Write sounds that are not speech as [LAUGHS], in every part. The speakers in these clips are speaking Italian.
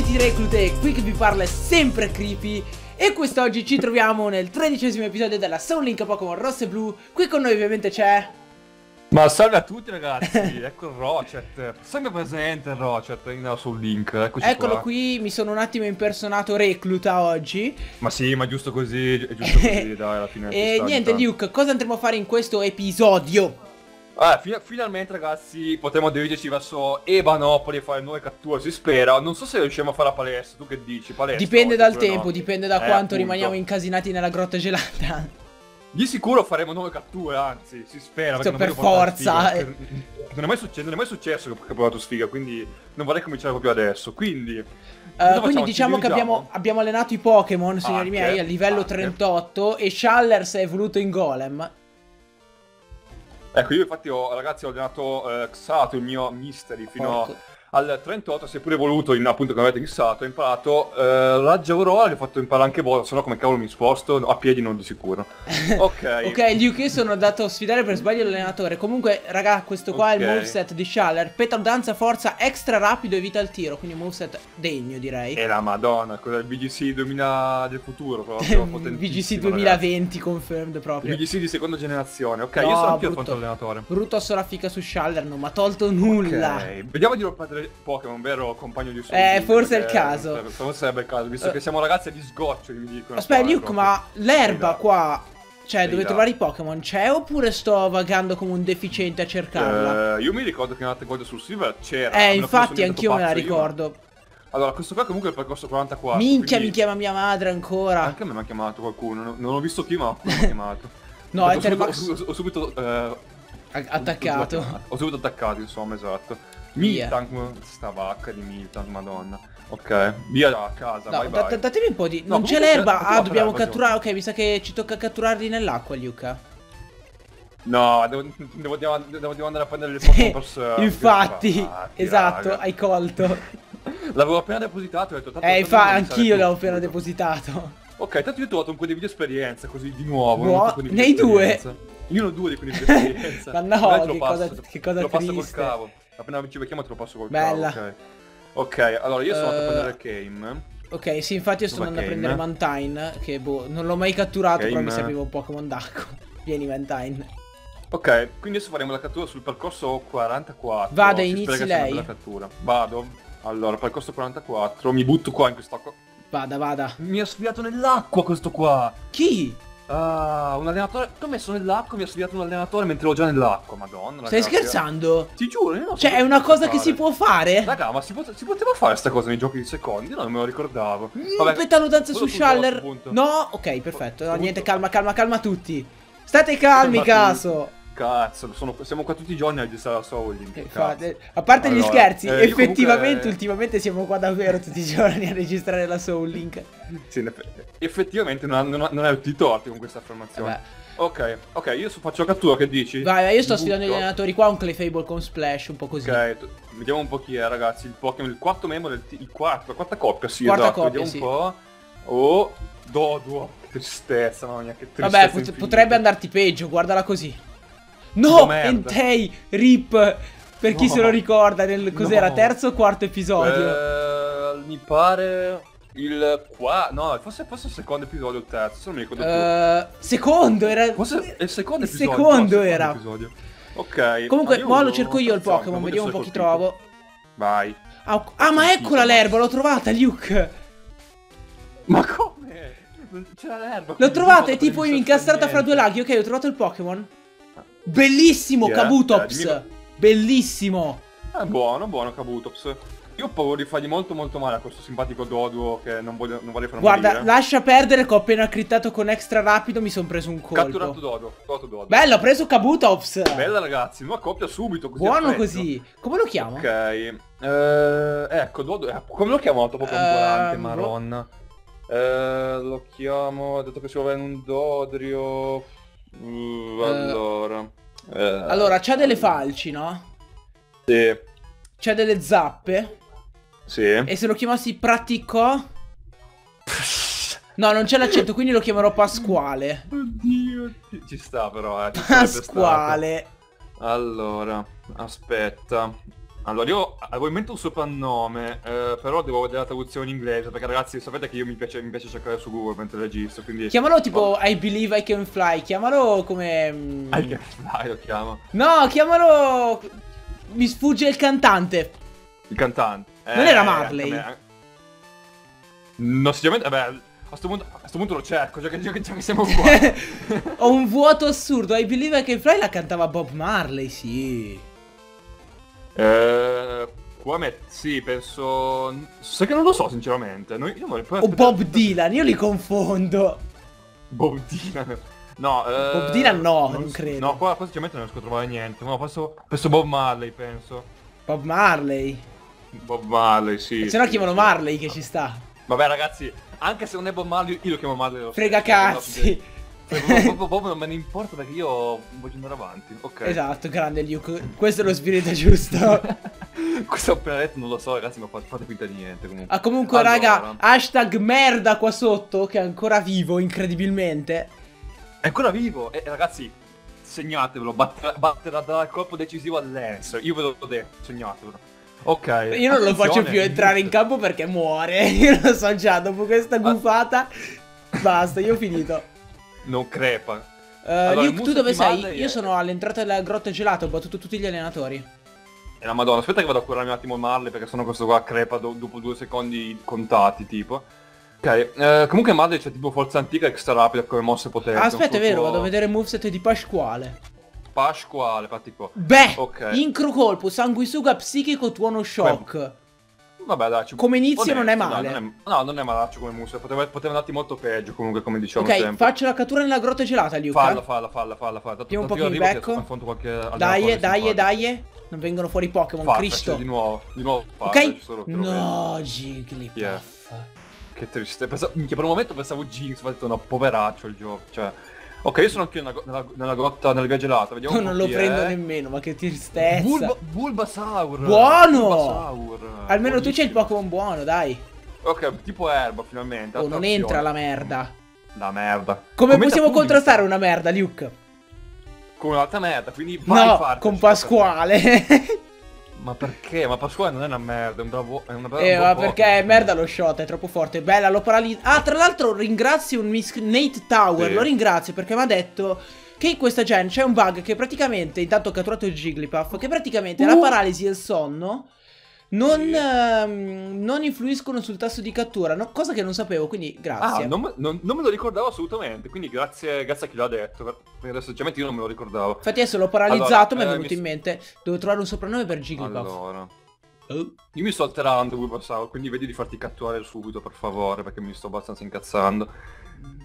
tutti reclute, qui che vi parla è sempre Creepy. E quest'oggi ci troviamo nel tredicesimo episodio della Soul Link Pokémon Rosso e Blu. Qui con noi ovviamente c'è... Ma salve a tutti ragazzi, [LAUGHS] ecco il Rocet, sempre presente il Rocet in Soul Link, eccoci Eccolo qua. qui, mi sono un attimo impersonato recluta oggi. Ma sì, ma giusto così, giusto [LAUGHS] così, dai, alla fine E niente Luke, cosa andremo a fare in questo episodio? Ah, fi- finalmente ragazzi potremo dirigerci verso Ebanopoli e fare nuove catture, si spera. Non so se riusciamo a fare la palestra, tu che dici? Palestra? Dipende dal tempo, no? dipende da Eh, quanto appunto. rimaniamo incasinati nella grotta gelata Di sicuro faremo nuove catture, anzi, si spera. Sì, per forza, perché Non è, mai succe- non è mai successo che ho provato sfiga, quindi non vorrei cominciare proprio adesso. Quindi... Uh, quindi diciamo che abbiamo, abbiamo allenato i Pokémon, signori Anche, miei, a livello anche. 38 e Shaller si è evoluto in Golem. Ecco, io infatti ho, ragazzi, ho allenato eh, Xato, il mio Mystery, fino Porco. Al 38, si è pure evoluto, in, appunto, come avete Xato, ho imparato eh, Raggio Aurora, che ho fatto imparare anche voi, se no come cavolo mi sposto, No, a piedi non di sicuro. [LAUGHS] Ok. Ok, Luke, io sono andato a sfidare per sbaglio l'allenatore. Comunque, raga, questo qua è il moveset di Shaller. Petro danza, forza, extra rapido, evita il tiro. Quindi moveset degno, direi. E la madonna, cos'è il VGC 2000 del futuro proprio, [LAUGHS] potentissimo, 2020 confirmed ragazzi. proprio. Il VGC di seconda generazione, ok, No, io sono anch'io brutto. fatto allenatore. Brutto a solafica su Shaller, non mi ha tolto nulla. Ok, vediamo di non Pokémon, vero compagno di Soul Eh, forse è il perché- caso. Forse forse sarebbe il caso, visto Eh. che siamo ragazzi di sgoccioli, mi dicono. Aspetta, Luke, proprio. ma l'erba Esatto. qua, cioè, Sì, dove trovare i Pokémon c'è oppure sto vagando come un deficiente a cercarla? Eh, io mi ricordo che nella Gold sul Silver c'era. Eh, infatti anch'io me la pazzo io. ricordo. Allora, questo qua comunque è il percorso 44. Minchia, quindi- mi chiama mia madre ancora. Anche a me mi ha chiamato qualcuno, non, non ho visto chi ma mi ha [LAUGHS] chiamato. No, ho Ethermax subito, ho, ho subito eh, attaccato. Ho subito attaccato, insomma, esatto. Miltank, sta vacca di Miltank, madonna. Ok, via da casa, No, vai da- vai. da- datemi un po' di... No, non c'è l'erba? Ah, dobbiamo catturare... Ok, mi sa che ci tocca catturarli nell'acqua, Luca. No, devo, devo, devo, devo andare a prendere le Pokémon. Infatti, Infatti, esatto, raga. hai colto. [LAUGHS] L'avevo appena depositato, ho detto... tanto- Eh, infatti, anch'io l'avevo appena depositato. Ok, tanto io ho trovato un condividi esperienza, così di nuovo. Condividi nei due? Io ne ho due di condividi esperienza. [LAUGHS] Ma no, che passo. cosa- che cosa Te lo passo col triste. cavo. Appena ci becchiamo te lo passo col Bella. cavo, ok. Ok, allora io sono andato a Eh, prendere Kame. Ok, sì, infatti io sto Dov'è andando a prendere? Mantine, che boh, non l'ho mai catturato, però mi serviva un Pokémon d'acqua. [LAUGHS] Vieni, Mantine. Ok, quindi adesso faremo la cattura sul percorso 44. Vada, inizi lei. bella cattura. Vado. Allora, percorso 44, mi butto qua in quest'acqua. Vada, vada. Mi ha sfiato nell'acqua questo qua. Chi? Ah, un allenatore. Ho messo nell'acqua mi ha sfiato un allenatore mentre ero già nell'acqua, madonna. Stai ragazzi. scherzando? Ti giuro, io non Cioè, è una cosa fare. che si può fare? Raga, ma si, pot- si poteva fare sta cosa nei giochi di secondi? Io non me lo ricordavo. Mm, petalo danza su Shaller. No, ok, perfetto. No, niente, calma, calma, calma tutti. State calmi, Calma caso. Cazzo, sono- siamo qua tutti i giorni a registrare la Soul Link, Eh, A parte gli Allora, scherzi, eh, effettivamente comunque- ultimamente siamo qua davvero tutti i giorni a registrare la Soul Link. Sì, effettivamente non, non, non hai tutti i torti con questa affermazione. Vabbè. Ok, ok, io faccio cattura, che dici? Vai, vai, io sto sfidando gli allenatori qua, un Clefable con Splash, un po' così. Ok, vediamo un po' chi è ragazzi, il Pokémon, il quarto membro del il quarto, la quarta coppia, sì, Quarta esatto, coppia, vediamo un po'. Oh, Doduo, tristezza, mamma mia, che tristezza Vabbè, pot- potrebbe andarti peggio, guardala così. No. Entei, rip. Per chi No. se lo ricorda, nel cos'era, No. terzo o quarto episodio? Eh, mi pare il qua, no, forse, forse il secondo episodio o il terzo, non mi ricordo più. Eh, secondo era... Forse il secondo il episodio. secondo il era. episodio. Ok. Comunque, ah, mo lo cerco io il Pokémon, vediamo un po' chi trovo. Vai. Ah, ah, ma eccola l'erba, l'ho trovata, Luke. Ma come? Non c'era l'erba. L'ho trovata, è tipo incastrata fra due laghi. Ok, ho trovato il Pokémon. Bellissimo, è? Kabutops. Eh, dimmi- Bellissimo. È buono, buono Kabutops. Io ho paura di fargli molto molto male a questo simpatico Doduo che non voglio, non vorrei far Guarda, morire. lascia perdere che ho appena crittato con extra rapido, mi sono preso un colpo. Catturato Doduo, catturato Doduo. Bello, ho preso Kabutops. Bella ragazzi, nuova coppia subito così Buono così. Come lo chiamo? Ok. Eh, ecco, Doduo, eh, come lo chiamo dopo volante, Ehm, maronna? Eh, lo chiamo, ha detto che si vuole un Dodrio. Uh, allora. Eh, Allora, c'ha delle falci, no? Sì, C'ha delle zappe. sì. E se lo chiamassi Pratico? No, non c'è l'accento, quindi lo chiamerò Pasquale. Oddio, ci- ci sta però, eh. Pasquale. Allora, aspetta. Allora, io avevo in mente un soprannome, eh, però devo vedere la traduzione in inglese, perché ragazzi sapete che io mi piace, mi piace cercare su Google mentre registro, quindi... Chiamalo tipo I believe I can fly, chiamalo come... mm, I can fly lo chiamo. No, chiamalo... Mi sfugge il cantante. Il cantante. Non era Marley? me- No, sinceramente, vabbè, a sto punto, a sto punto lo cerco, già che, già che, già che siamo qua. [LAUGHS] Ho un vuoto assurdo. I believe I can fly la cantava Bob Marley, sì. Eh, qua me... Sì, penso... Sai che non lo so, sinceramente. No, io non- O Bob Dylan, io li confondo. Bob Dylan. No, eh, Bob Dylan no, non so- credo. No, qua, qua sinceramente non riesco a trovare niente. No, penso, penso Bob Marley, penso. Bob Marley. Bob Marley, sì. Se no sì, chiamano sì. Marley che ci sta. Vabbè ragazzi, anche se non è Bob Marley, io lo chiamo Marley lo Frega cazzi. Bob- Bob non me ne importa perché io voglio andare avanti. Ok. Esatto, grande Luke. Questo è lo spirito giusto. [LAUGHS] Questo ho appena detto non lo so ragazzi, ma fate, fate finta di niente comunque. Ah, comunque, Allora, raga, hashtag merda qua sotto, che è ancora vivo, incredibilmente. È ancora vivo e ragazzi, segnatevelo, batterà, batterà dal colpo decisivo all'Ens. Io ve l'ho detto, segnatevelo. Ok. Io non lo faccio attenzione. più entrare in campo perché muore. [LAUGHS] Io lo so già, dopo questa gufata. Basta, io ho finito. Non crepa. Eh, Allora, il Luke, tu dove sei? Io è- sono all'entrata della grotta gelata, ho battuto tutti gli allenatori. E la madonna, aspetta che vado a curarmi un attimo Marley perché sennò questo qua crepa do- dopo due secondi contati, tipo. Ok, eh, comunque Marley c'è tipo forza antica e extra rapida come mosse potenti. Aspetta, è vero, po' vado a vedere il moveset di Pasquale. Pasquale, fatti qua. Beh, Ok. incro colpo, sanguisuga psichico, tuono shock. Vabbè dai, Come inizio non è male. dai, non è- no, non è malaccio come mosse, poteva, poteva andarti molto peggio comunque come diciamo ok, sempre. faccio la cattura nella grotta gelata, Luke. Falla, falla, falla, falla, falla. Tanto, un po' arrivo becco. affronto qualche Dai, dai, dai. Non vengono fuori Pokémon, Fa, Cristo. di nuovo, di nuovo. fa, Ok? No, Jigglypuff. Yeah. Che triste. Pensavo, minchia, per un momento pensavo Jinx, ho detto no, poveraccio il gioco. Cioè. Ok, io sono anche nella, nella, nella grotta, nella via gelata, vediamo No, non lo prendo è. nemmeno, ma che tristezza. Bulba, Bulbasaur! Buono! Bulbasaur! Almeno tu c'hai il Buonissimo. Pokémon buono, dai. Ok, tipo erba finalmente. Oh, non entra la merda. La merda. Come Commenta possiamo pure contrastare una merda, Luke? Come un'altra merda, quindi vai No, con. Pasquale. Ma perché? Ma Pasquale non è una merda, è un bravo... È una eh, un ma buon perché è merda lo shot, è troppo forte. Bella, lo paralizza. Ah, tra l'altro ringrazio un Miss Nate Tower, Sì. lo ringrazio perché mi ha detto che in questa gen c'è un bug che praticamente, intanto ho catturato il Jigglypuff, che praticamente la Uh. paralisi e il sonno non, Sì. ehm, non influiscono sul tasso di cattura, no- cosa che non sapevo, quindi Ah, grazie. non, me- non- non me lo ricordavo assolutamente, quindi grazie, grazie a chi l'ha detto, per- perché adesso sinceramente io non me lo ricordavo. Infatti adesso l'ho paralizzato, Allora, mi è eh, venuto mi in mente, devo trovare un soprannome per Jigglypuff. Allora, Oh. io mi sto alterando Bulbasaur, quindi vedi di farti catturare subito per favore, perché mi sto abbastanza incazzando.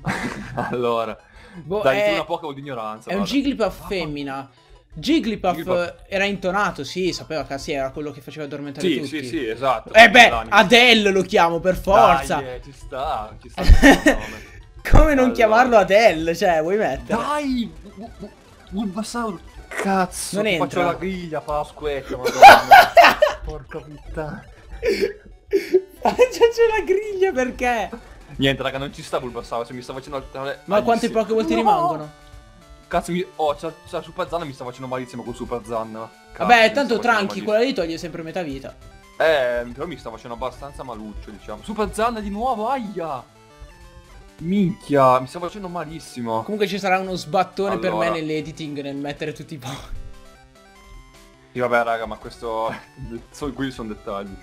[LAUGHS] allora, Boh, dai, è- una Pokémon di ignoranza. È un vada. Jigglypuff femmina. Jigglypuff Jigglypuff. era intonato, sì, sapeva che sì, era quello che faceva addormentare Sì, tutti. sì, sì, esatto. Eh beh. Adele lo chiamo per forza. Dai, eh, ci sta, ci sta. [LAUGHS] Come non Allora. chiamarlo Adele? Cioè, vuoi mettere? Dai, Bu- Bu- Bulbasaur, cazzo, Non entra. faccio la griglia, Pasquetta, madonna. [LAUGHS] Porca puttana. C'è la griglia perché? Niente, raga, non ci sta Bulbasaur, se mi sta facendo. Ma malissimo. Pokémon ti No! rimangono? Cazzo, mi... oh, c'ha, c'ha Super Zanna mi sta facendo malissimo con Super Zanna. Cazzo, Vabbè, tanto tranqui, quella lì toglie sempre metà vita. Eh, però mi sta facendo abbastanza maluccio, diciamo. Super Zanna di nuovo, aia! Minchia, mi sta facendo malissimo. Comunque ci sarà uno sbattone per me Allora. nell'editing nel mettere tutti i Pokémon. Sì, vabbè, raga, ma questo... [LAUGHS] so- quelli sono dettagli.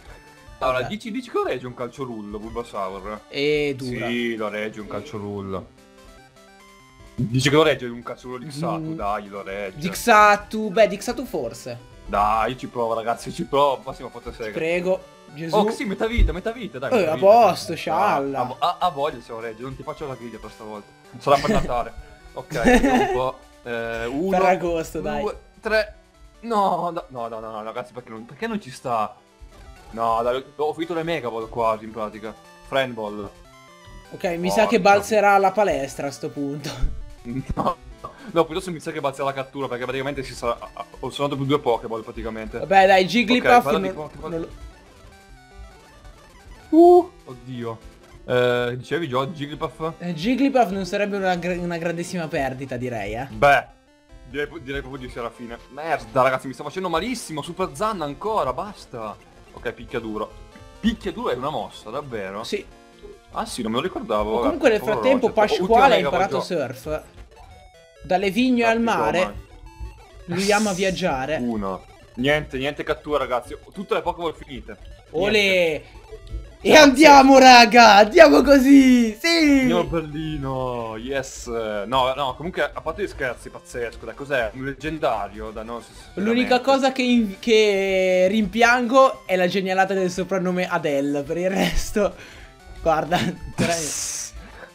Allora, dici, dici che lo regge un calcio rullo, Bulbasaur? E dura. Sì, lo regge un calcio rullo. Dici che lo regge un rullo di Xatu, Mm. dai, lo regge. Dixatu, beh, Dixatu forse. Dai, ci provo, ragazzi, ci provo. Massimo foto sega. Prego, Gesù. Oh, sì, metà vita, metà vita, dai. Eh, a posto, scialla. A, a, a voglia se lo regge, non ti faccio la griglia per stavolta. Sarà per Natale. [LAUGHS] ok, un po'. Eh, uno, Ferragosto, dai. due, tre. No, no, no, no, no, ragazzi, perché non, perché non ci sta? No, dai, ho finito le Mega Ball quasi, in pratica. Friend Ball. Ok, mi sa che balzerà alla palestra a sto punto. [LAUGHS] No, no, piuttosto mi sa che bazzerà la cattura, perché praticamente si sarà... Ho suonato più due Pokéball, praticamente. Vabbè, dai, Jigglypuff Ok, parla di non- Pokémon. non Uh, oddio. Eh, dicevi Gio, Jigglypuff? Eh, Jigglypuff non sarebbe una, gra- una grandissima perdita, direi, eh. Beh, direi, direi proprio di Serafine. Merda, ragazzi, mi sta facendo malissimo. Super Zanna ancora, basta. Ok, picchiaduro. Picchiaduro è una mossa, davvero? Sì. Ah sì, non me lo ricordavo. O comunque nel frattempo Roger. Pasquale ha imparato gio- surf. Dalle vigne al Tattico, mare. ma- Lui ama viaggiare. Uno. Niente, niente cattura, ragazzi. Tutte le Pokéball finite. Olè! E andiamo, raga! Andiamo così! Sì! Andiamo a Berlino, yes. No, no, comunque, a parte gli scherzi, pazzesco. Dai, cos'è? Un leggendario? Da, no, s- s- L'unica cosa che, che rimpiango è la genialata del soprannome Adele. Per il resto, guarda. [LAUGHS]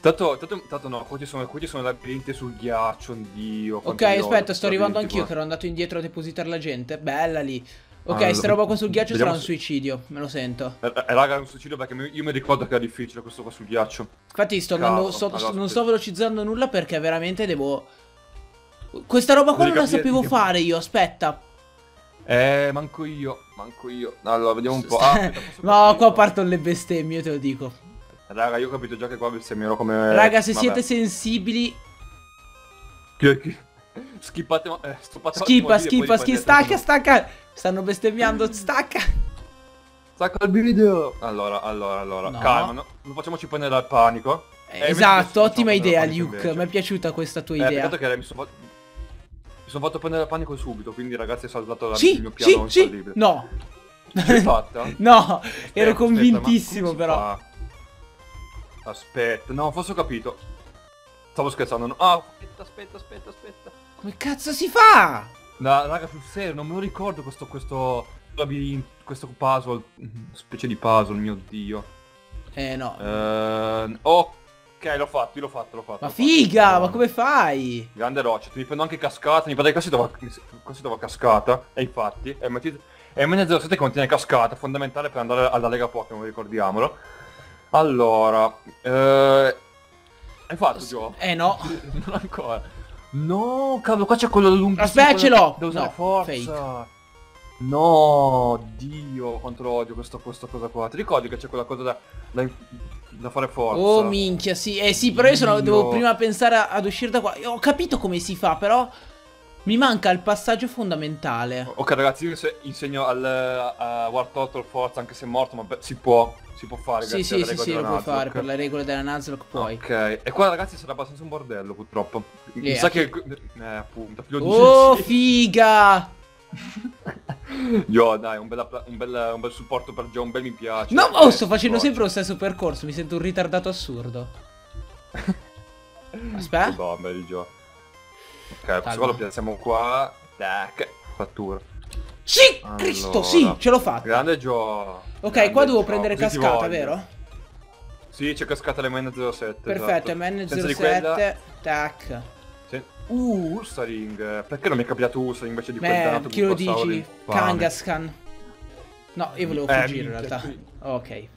Tanto, tanto, tanto no, qua ci sono, qua ci sono labirinti sul ghiaccio, oddio. Ok, aspetta, sto arrivando anch'io che ero andato indietro a depositare la gente. Bella lì. Ok, Allora, sta roba qua sul ghiaccio sarà un se- suicidio, me lo sento. Eh, eh, raga, è un suicidio perché io mi ricordo che era difficile questo qua sul ghiaccio. Infatti sto Cavolo, andando, sto- allora, non sto velocizzando nulla perché veramente devo... Questa roba qua Devi non la sapevo che- fare io, aspetta. Eh, manco io, manco io. Allora, vediamo un po'. Ah, [LAUGHS] aspetta, no, qua partono le bestemmie, io te lo dico. Raga, io ho capito già che qua bestemmierò come... Raga, se Eh, vabbè. siete sensibili, Skippate... ma- Eh, stoppate... schippa, schippa, schippa, stacca, stacca. Stanno bestemmiando, stacca. Stacca il video! Allora, allora, allora, No. calma, no? non facciamoci prendere dal panico. Eh, invece esatto, ottima idea, Luke. Mi è piaciuta questa tua Eh, idea. peccato che mi sono fatto... Mi sono fatto prendere dal panico subito, quindi ragazzi è salvato la- il Sì, mio piano sì, sì. No. L'hai fatta? [LAUGHS] no, Aspetta, ero aspetta, convintissimo si però. Aspetta, no, forse ho capito. Stavo scherzando. no. Ah, aspetta, aspetta, aspetta, aspetta. Come cazzo si fa? No, raga, sul serio, non me lo ricordo questo, questo labirinto, questo puzzle, specie di puzzle, mio dio. Eh no. Ehm, ok, l'ho fatto, l'ho fatto, l'ho fatto. Ma l'ho fatto. figa, ma come fai? Grande roccia, ti mi prendo anche cascata, mi pare che qua si trova, qua si trova cascata, e infatti, è MN07 che contiene cascata, fondamentale per andare alla Lega Pokémon, ricordiamolo. Allora, eh, hai fatto Gio? Eh no. [LAUGHS] non ancora. No, cavolo, qua c'è quello lunghissimo. Aspetta, ce l'ho. Da usare No, forza. No, Dio, quanto odio questo, questa cosa qua. Ti ricordi che c'è quella cosa da, da, da fare forza? Oh minchia, sì. Eh sì, però io sono, devo prima pensare ad uscire da qua. Io ho capito come si fa, però mi manca il passaggio fondamentale. Ok ragazzi, io inse- insegno al a War Turtle Forza anche se è morto, ma beh, si può, si può fare. Sì, sì, sì, sì, lo puoi fare per le regole della Nuzlocke puoi. Ok, e qua ragazzi sarà abbastanza un bordello purtroppo. Mi Yeah, sa chi- che... Eh, appunto, Oh, figa! [LAUGHS] Io dai, un bel, appla- un, bel, un bel supporto per Joe, un bel mi piace. No, Eh, oh, sto facendo forza. sempre lo stesso percorso, mi sento un ritardato assurdo. [LAUGHS] Aspetta. Bomba di Joe. Ok, Calma. questo qua lo piazziamo qua. Tac, fattura. Sì, Cristo, Allora. sì, ce l'ho fatta. Grande Joe. Ok, Grande qua devo Joe, prendere cascata, vero? Sì, c'è cascata l'MN07. Perfetto, esatto. Senza di quella- MN07, tac. Sì. Uh, Ursaring. Perché non mi è capitato Ursaring invece di quel Beh, chi lo dici? Kangaskhan. No, io volevo Eh, fuggire in realtà. sì. Ok. Eh,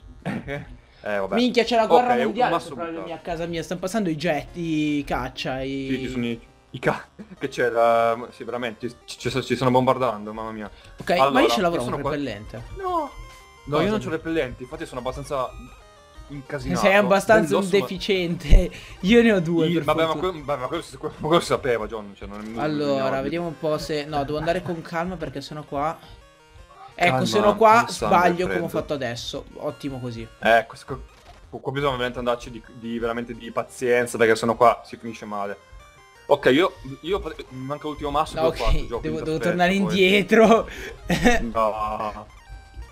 vabbè. [LAUGHS] Minchia, c'è la guerra Ok, un mondiale sopra la mia casa mia. Stanno passando i jet, i caccia, i... Sì, ci sono i, i ca... che c'è la... Sì, veramente, ci, ci- ci stanno bombardando, mamma mia. Ok, ma Allora, io ce l'avrò un sono qua- repellente. No! No, Cosa? io non ho repellenti, infatti sono abbastanza incasinato. Sei abbastanza un ma- deficiente. [LAUGHS] Io ne ho due, Io- per Vabbè, ma, quello, ma quello, si- quello- si sapeva, John. Cioè, non, Allora, non- vediamo un po' se... No, devo andare con calma perché sennò qua... Ecco, Calma, se no qua sbaglio come ho fatto adesso. Ottimo così. Eh, questo, qua bisogna veramente andarci di, di- veramente di pazienza, perché sennò qua si finisce male. Ok, io, io mi manca l'ultimo masso No, fatto, ok, gioco, devo, devo tornare poi. indietro. [LAUGHS] No,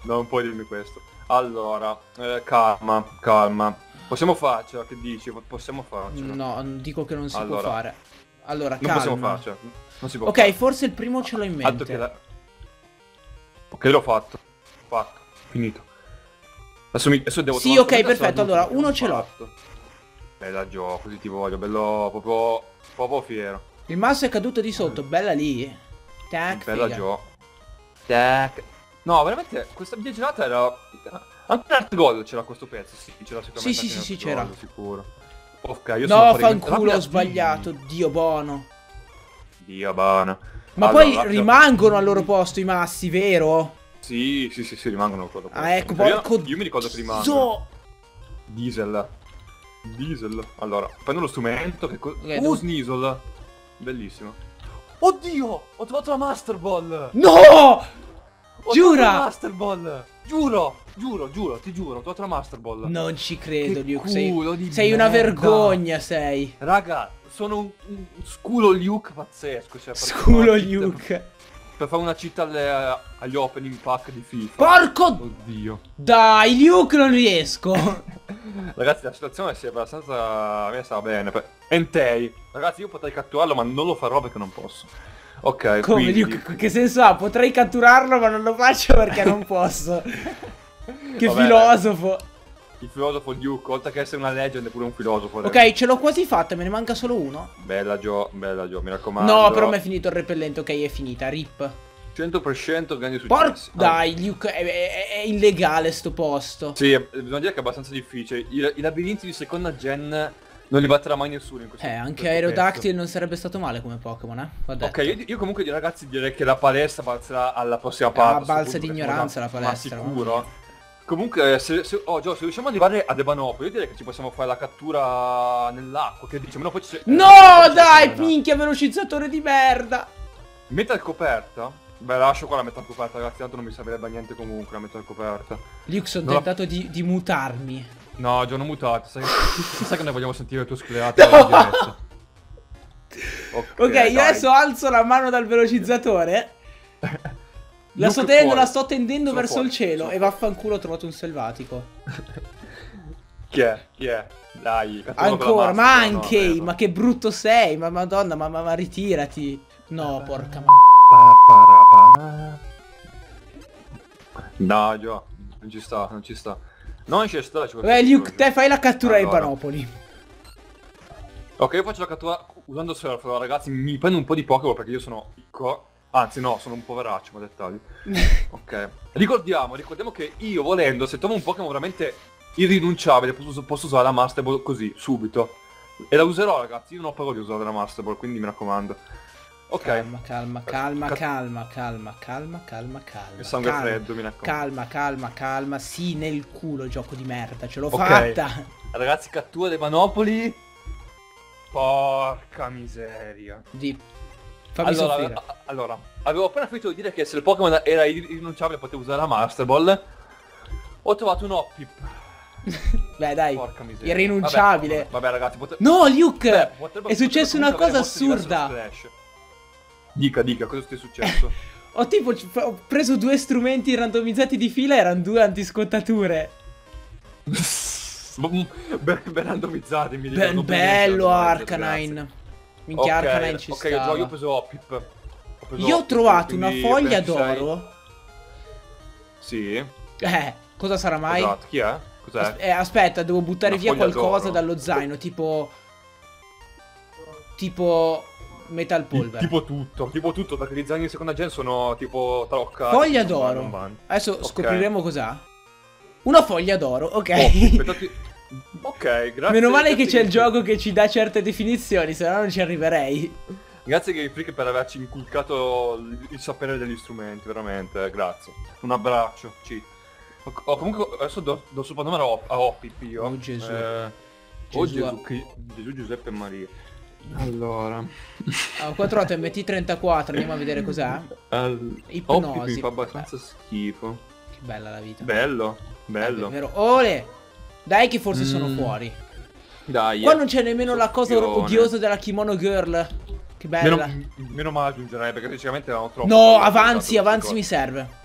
non puoi dirmi questo. Allora, eh, calma, calma. Possiamo farcela, che dici? Possiamo farcela. no, dico che non si Allora. può fare. Allora, non calma. possiamo farcela. Non si può Ok, fare. forse il primo ce l'ho in mente. la... Ok, l'ho fatto. Fatto. Finito. Adesso, mi... adesso devo Sì, ok, perfetto, allora, uno ce l'ho. Bella gioco, così ti voglio, bello proprio, proprio fiero. Il masso è caduto di sotto, bella lì. Tac, Bella gioco. Tac. No, veramente, questa videogiornata era... Anche Art Gold c'era questo pezzo, sì, c'era sicuramente Sì, sì, sì, c'era. Sicuro. Ok, io No, fanculo, ho sbagliato. Dio buono. Dio, bana. Ma Allora, poi Rapida- rimangono al loro posto i massi, vero? Sì, sì, sì, sì, rimangono ancora. Ah, ecco, io, porco io mi ricordo rimangono. Zo- Diesel. Diesel. Allora, prendo lo strumento che... co- Ok, uh, devo- Sneasel. Bellissimo. Oddio! Ho trovato la Master Ball! No! Ho Giura! la Master Ball! Giuro! Giuro, giuro, ti giuro, ho trovato la Master Ball. Non ci credo, Che Luke. Sei, culo di sei una vergogna, sei. Raga, sono un, un sculo Luke pazzesco. Cioè, Sculo Luke. Per fare una cheat alle- agli opening pack di FIFA. Porco... Oddio. Dai, Luke, non riesco. [LAUGHS] Ragazzi, la situazione si è abbastanza... A me sta bene. Entei. Ragazzi, io potrei catturarlo, ma non lo farò perché non posso. Ok, Come, quindi... Luke? Che senso ha? Potrei catturarlo, ma non lo faccio perché non posso. [LAUGHS] Che Vabbè, filosofo. Il filosofo Duke, oltre che essere una legend, è pure un filosofo. Ok, ce l'ho quasi fatta, me ne manca solo uno. Bella Gio, bella Gio, mi raccomando. No, però mi è finito il repellente, ok, è finita, rip. 100% grandi successi. Por... Dai, Luke, è, è- è illegale sto posto. Sì, eh, bisogna dire che è abbastanza difficile. I, i labirinti di seconda gen non li batterà mai nessuno in questo Eh, anche Aerodactyl non sarebbe stato male come Pokémon, eh? Ok, io, io comunque ragazzi direi che la palestra balzerà alla prossima Ah, parte. a questo balza di ignoranza la palestra, Ma mamma sicuro. Comunque, se, se, oh, Gio, se riusciamo ad arrivare ad Ebanopoli, io direi che ci possiamo fare la cattura nell'acqua. Che dice? Almeno poi ci... No, eh, dai, no. minchia, velocizzatore di merda. Metal coperta? Beh, lascio qua la metal coperta, ragazzi, tanto non mi servirebbe a niente comunque la metal coperta. Sono Non la- tentato di, di mutarmi. No, Gio, non mutate, sai, sai che noi vogliamo sentire il tuo sclerato diretta. Ok, io dai. adesso alzo la mano dal velocizzatore. [LAUGHS] La sto tenendo, la sto tendendo Sono verso fuori, il cielo e vaffanculo ho trovato un selvatico. [LAUGHS] Chi è? Chi è? Dai, Ancora, ma maschera, no, anche, vero. ma che brutto sei, ma madonna, ma, ma, ma ritirati. No, porca ma... No, Gio, non ci sta, non ci sta. Non ci sta, ci Beh, Luke, te fai la cattura ai Allora. Panopoli. Ok, io faccio la cattura usando surf, allora, ragazzi, mi prendo un po' di Pokémon perché io sono piccolo. Anzi, no, sono un poveraccio, ma dettagli. [LAUGHS] Ok. Ricordiamo, ricordiamo che io volendo, se trovo un Pokémon veramente irrinunciabile, posso, posso usare la Master Ball così, subito. E la userò, ragazzi, io non ho paura di usare la Master Ball, quindi mi raccomando. Ok. Calma, calma, calma, calma, calma, calma, calma, calma. Il sangue calma. freddo, mi raccomando. Calma, calma, calma. Sì, nel culo, gioco di merda. Ce l'ho Ok. fatta. Ragazzi, cattura dei Manopoli. Porca miseria. Di... Fammi allora, soffrire. allora, avevo appena finito di dire che se il Pokémon era irrinunciabile potevo usare la Master Ball. Ho trovato un Hoppip. [LAUGHS] Beh, dai. Porca miseria. Irrinunciabile. Vabbè, vabbè, ragazzi, pote- No, Luke! Beh, potrebbe- è successa una cosa assurda. Dica, dica, cosa ti è successo? [LAUGHS] Ho tipo ho preso due strumenti randomizzati di fila, erano due antiscottature. [LAUGHS] ben, ben randomizzati, mi Ben ricordo bello benissimo, Arcanine. Minchia Ok, Arcanine ci ok, stava. io, io ho preso Hoppip. Io ho trovato una foglia ben d'oro. Sì, Eh, cosa sarà mai? esatto. Chi è? Cos'è? As- eh, aspetta, devo buttare Una via qualcosa dallo zaino, tipo... Tipo... Metal Ti- Polver. Tipo tutto, tipo tutto, perché gli zaini di seconda gen sono tipo taroccati. Foglia non vanno, non d'oro. vanno. Adesso Ok. scopriremo cos'ha. Una foglia d'oro, ok. Oh, Ok, grazie. Meno male che grazie c'è il gioco che ci dà certe definizioni, se no non ci arriverei. Grazie Game Freak per averci inculcato il, sapere degli strumenti, veramente, grazie. Un abbraccio, cheat. Oh, comunque adesso do, do il soprannome a Hoppip io. Oh, Gesù. Eh, oh Gesù. Gesù, Gesù, Giuseppe e Maria. Allora... Ho 4 MT34, andiamo a vedere cos'è. Al... Ipnosi. Mi fa abbastanza schifo. Che bella la vita. Bello, bello. Vero. Ole! Dai che forse sono Mm. fuori. Dai. Qua eh. non c'è nemmeno la cosa odiosa della kimono girl. Che bella. Meno, meno male aggiungerei perché sinceramente erano troppo. No, avanzi, avanzi mi serve.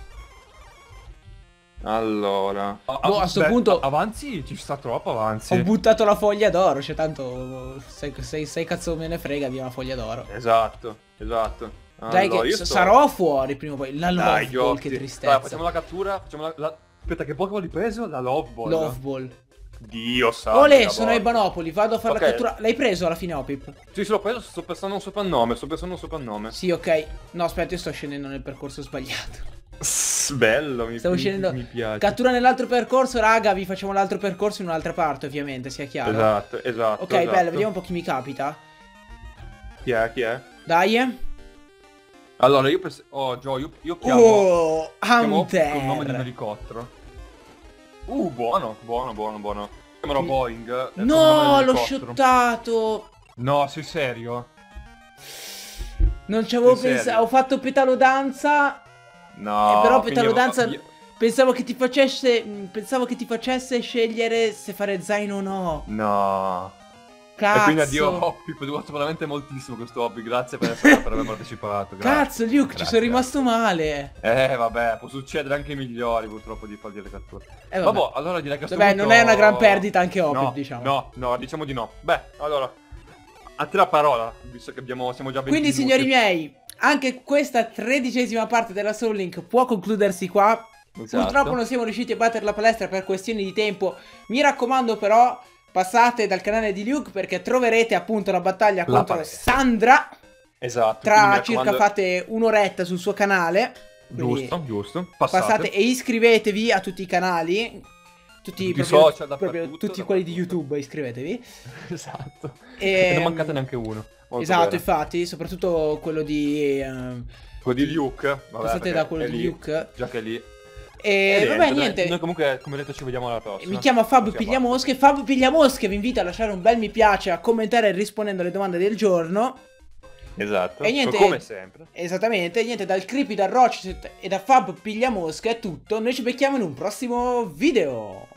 Allora. Ah, Boh, a sto punto- Avanzi ci sta troppo avanzi. Ho buttato la foglia d'oro, cioè tanto sei, sei, sei cazzo me ne frega di una foglia d'oro. Esatto, esatto. Dai Allora, che sto- sarò fuori prima o poi. La Dai, Love Ball, che Dai, tristezza. facciamo la cattura. Facciamo la, la- Aspetta, che Pokémon hai preso? La Love Ball. Love Ball. Dio santo. Ole, sono ai. Banopoli, vado a fare Ok. la cattura. L'hai preso alla fine, Opip? Sì, se l'ho preso, sto pensando a un soprannome. Sto pensando a un soprannome. Sì, ok. No, aspetta, io sto scendendo nel percorso sbagliato. Bello, mi, Stavo mi- scendendo. mi piace. Cattura nell'altro percorso, raga. Vi facciamo l'altro percorso in un'altra parte, ovviamente, sia chiaro. Esatto, esatto. Ok, esatto. bello, vediamo un po' chi mi capita. Chi è? Chi è? Dai. eh. Allora, io penso... Oh, Gio, io, io chiamo... Oh, chiamo con il nome di un Hunter. elicottero. Uh, buono, buono, buono, buono. Chiamerò Mi- Boeing. No, l'ho shottato. No, sei serio? Non ci avevo pensato. Ho fatto petalo danza. No, Eh, però petalo danza- io- Pensavo che ti facesse. mh, Pensavo che ti facesse scegliere se fare zaino o no. No. Cazzo. E quindi addio hobby, ti guardo veramente moltissimo questo hobby, grazie per, essere, per aver partecipato. grazie. Cazzo, Luke, ci Grazie, sono rimasto male. Eh vabbè, può succedere anche ai migliori purtroppo di fare le catture. Eh, vabbè. Vabbè, allora direi che a Vabbè, punto- non è una gran perdita anche Hobbit, no, diciamo. No, no, diciamo di no. Beh, allora, a te la parola, visto che abbiamo, siamo già 20 Quindi, minuti. signori miei, anche questa tredicesima parte della Soul Link può concludersi qua. Esatto. Purtroppo non siamo riusciti a battere la palestra per questioni di tempo. Mi raccomando, però, passate dal canale di Luke perché troverete appunto la battaglia La contro palestra. Sandra. Esatto. Tra circa fate un'oretta sul suo canale. Giusto, giusto. Passate. Passate e iscrivetevi a tutti i canali. Tutti, Tutti i proprio- social, proprio tutti quelli di. YouTube, iscrivetevi. [LAUGHS] esatto. E, E non mancate neanche uno. Molto Esatto, bene. infatti, soprattutto quello di. ehm, Quello di Luke. Vabbè, da quello di lì, Luke. Già che è lì. E E vabbè, niente. Noi comunque, come detto, ci vediamo alla prossima. Mi chiamo Fab Così a Pigliamosche. Fab Pigliamosche vi invito a lasciare un bel mi piace, a commentare rispondendo alle domande del giorno. Esatto. E niente. Come sempre. Esattamente, niente, dal Creepy, dal Rochset e da Fab Pigliamosche è tutto. Noi ci becchiamo in un prossimo video.